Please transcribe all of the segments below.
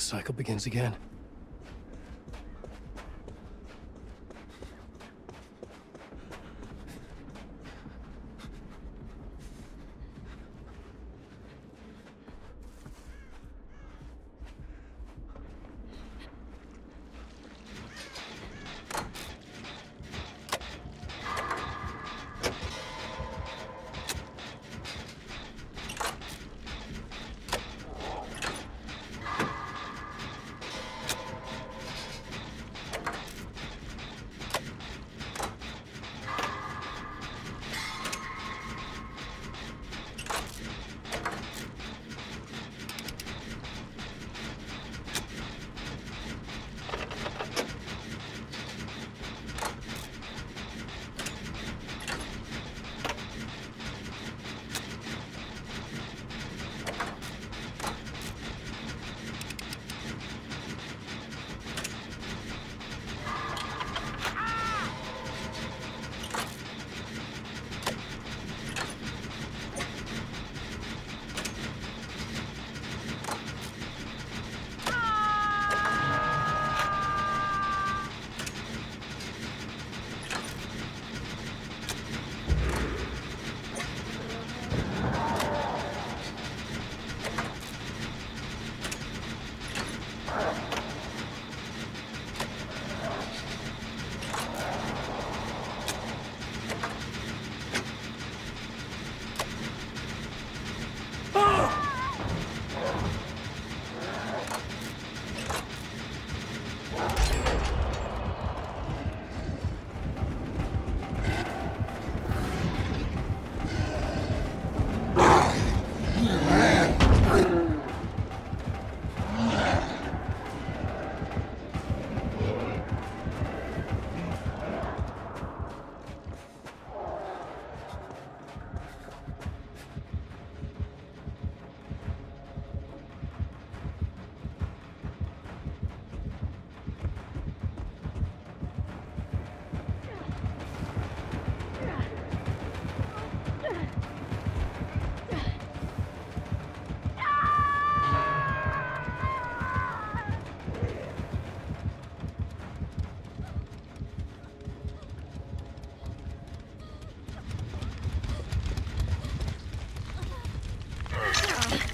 The cycle begins again.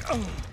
Oh.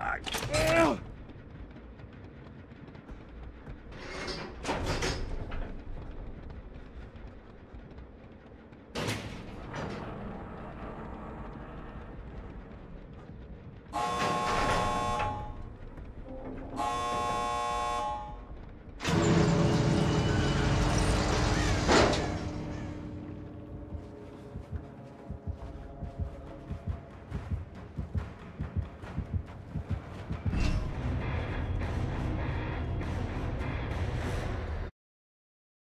Ah.